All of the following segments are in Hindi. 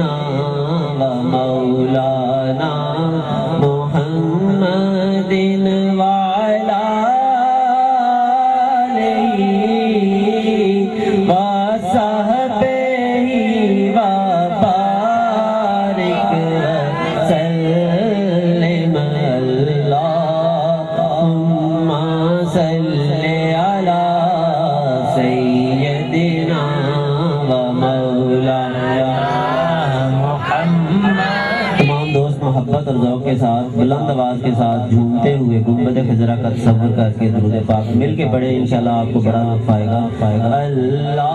ना মাওলানা मोहब्बत और जौक के साथ बुलंद आवाज़ के साथ झूमते हुए गुम्बद खजरा का तस्वर करके दुरुद पाक मिल के पढ़े इंशाल्लाह आपको बड़ा लुत्फ आएगा पाएगा अल्लाह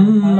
mm,